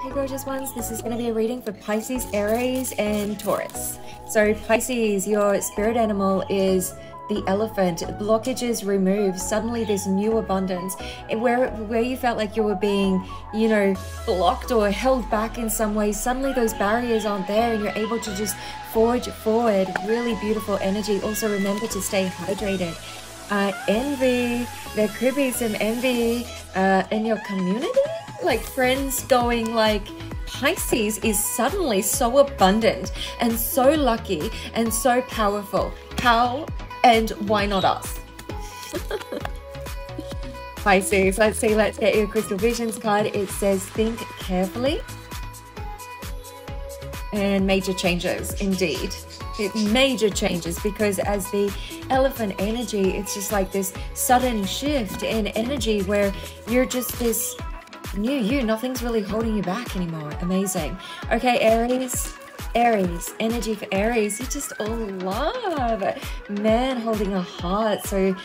Hey gorgeous ones, this is going to be a reading for Pisces, Aries, and Taurus. So Pisces, your spirit animal is the elephant. Blockages removed. Suddenly there's new abundance. Where where you felt like you were being, you know, blocked or held back in some way, suddenly those barriers aren't there and you're able to just forge forward. Really beautiful energy. Also remember to stay hydrated. Uh, envy. There could be some envy uh, in your community like friends going like Pisces is suddenly so abundant and so lucky and so powerful. How and why not us? Pisces, let's see, let's get your crystal visions card. It says think carefully and major changes indeed. It major changes because as the elephant energy, it's just like this sudden shift in energy where you're just this new you. Nothing's really holding you back anymore. Amazing. Okay, Aries. Aries, energy for Aries, you just all love. Man holding a heart. So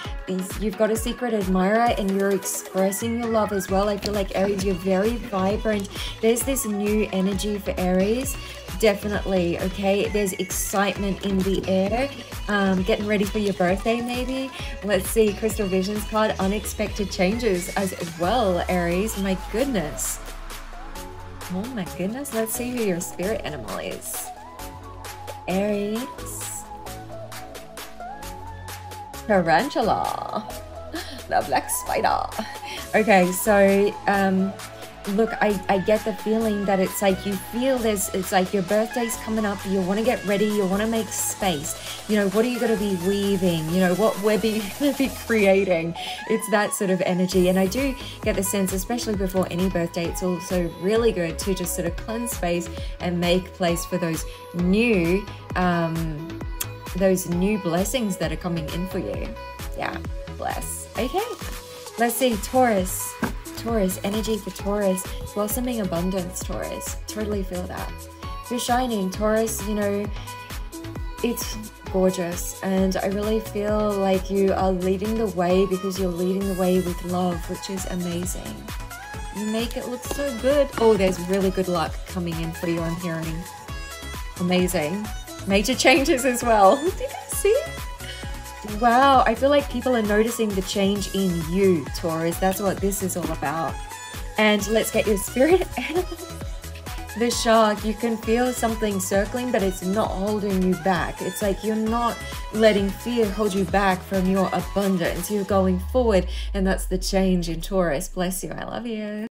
you've got a secret admirer and you're expressing your love as well. I feel like Aries, you're very vibrant. There's this new energy for Aries definitely okay? There's excitement in the air. Um, getting ready for your birthday maybe. Let's see crystal visions card unexpected changes as well aries. My goodness. Oh my goodness let's see who your spirit animal is. Aries. Tarantula. The black spider. Okay so um look I, I get the feeling that it's like you feel there's it's like your birthday's coming up you want to get ready you want to make space. You know what are you going to be weaving? You know what web are you going to be creating? It's that sort of energy and i do get the sense especially before any birthday it's also really good to just sort of cleanse space and make place for those new um those new blessings that are coming in for you. Yeah bless. Okay let's see taurus Taurus, energy for Taurus, blossoming abundance, Taurus. Totally feel that. You're shining, Taurus, you know, it's gorgeous and I really feel like you are leading the way because you're leading the way with love, which is amazing. You make it look so good. Oh, there's really good luck coming in for you, I'm hearing. Amazing. Major changes as well. Did you see? Wow, I feel like people are noticing the change in you, Taurus. That's what this is all about. And let's get your spirit animal. The shark, you can feel something circling, but it's not holding you back. It's like you're not letting fear hold you back from your abundance. You're going forward, and that's the change in Taurus. Bless you. I love you.